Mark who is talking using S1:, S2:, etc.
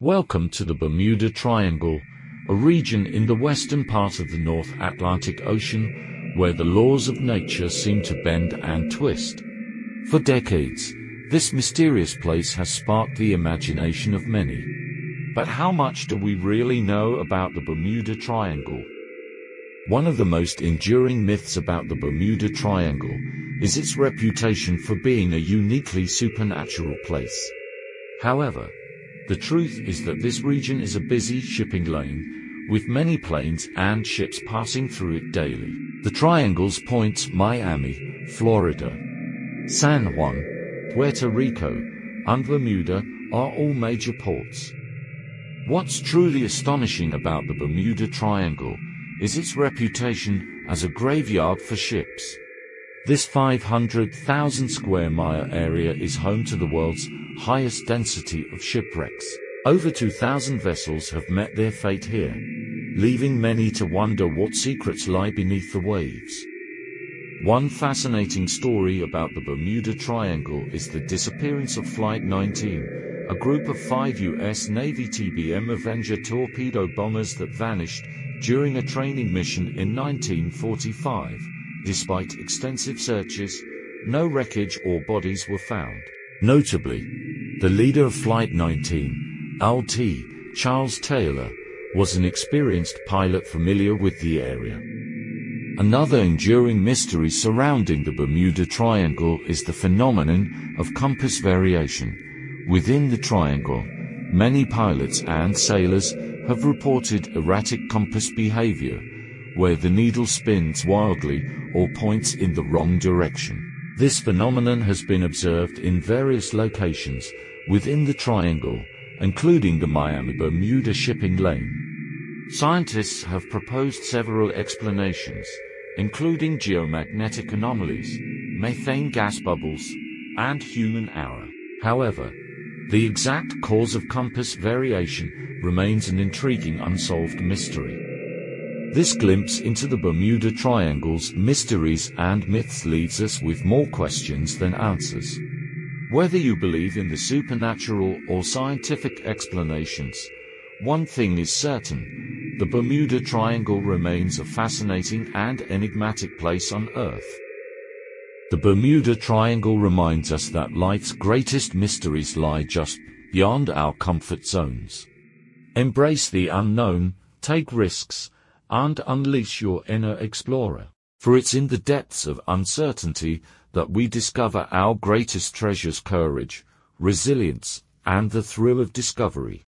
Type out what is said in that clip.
S1: Welcome to the Bermuda Triangle, a region in the western part of the North Atlantic Ocean where the laws of nature seem to bend and twist. For decades, this mysterious place has sparked the imagination of many. But how much do we really know about the Bermuda Triangle? One of the most enduring myths about the Bermuda Triangle is its reputation for being a uniquely supernatural place. However, the truth is that this region is a busy shipping lane, with many planes and ships passing through it daily. The triangle's points Miami, Florida, San Juan, Puerto Rico, and Bermuda are all major ports. What's truly astonishing about the Bermuda Triangle is its reputation as a graveyard for ships. This 500,000 square mile area is home to the world's highest density of shipwrecks. Over 2,000 vessels have met their fate here, leaving many to wonder what secrets lie beneath the waves. One fascinating story about the Bermuda Triangle is the disappearance of Flight 19, a group of five U.S. Navy TBM Avenger torpedo bombers that vanished during a training mission in 1945. Despite extensive searches, no wreckage or bodies were found. Notably, the leader of Flight 19, LT, Charles Taylor, was an experienced pilot familiar with the area. Another enduring mystery surrounding the Bermuda Triangle is the phenomenon of compass variation. Within the triangle, many pilots and sailors have reported erratic compass behavior, where the needle spins wildly or points in the wrong direction. This phenomenon has been observed in various locations within the triangle, including the Miami-Bermuda shipping lane. Scientists have proposed several explanations, including geomagnetic anomalies, methane gas bubbles, and human error. However, the exact cause of compass variation remains an intriguing unsolved mystery. This glimpse into the Bermuda Triangle's mysteries and myths leaves us with more questions than answers. Whether you believe in the supernatural or scientific explanations, one thing is certain, the Bermuda Triangle remains a fascinating and enigmatic place on Earth. The Bermuda Triangle reminds us that life's greatest mysteries lie just beyond our comfort zones. Embrace the unknown, take risks, and unleash your inner explorer. For it's in the depths of uncertainty that we discover our greatest treasures courage, resilience, and the thrill of discovery.